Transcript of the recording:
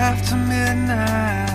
after midnight,